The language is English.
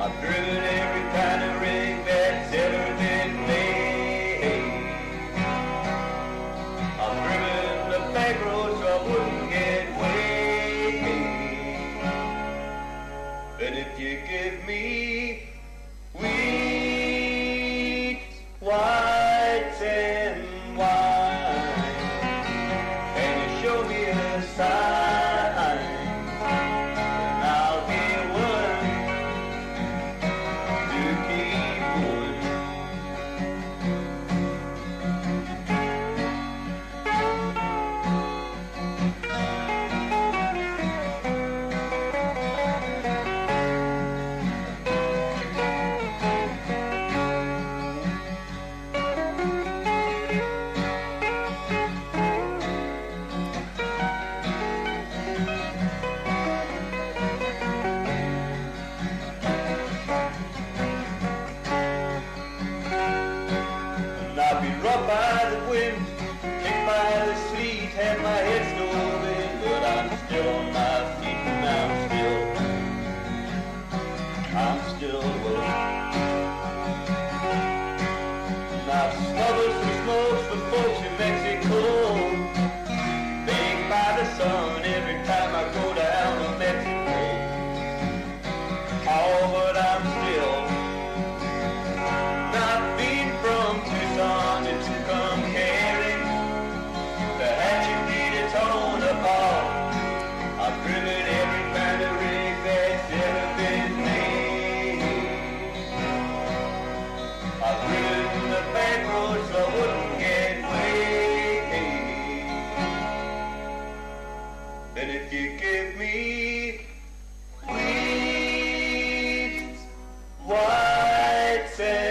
A give me, wheat, white sand.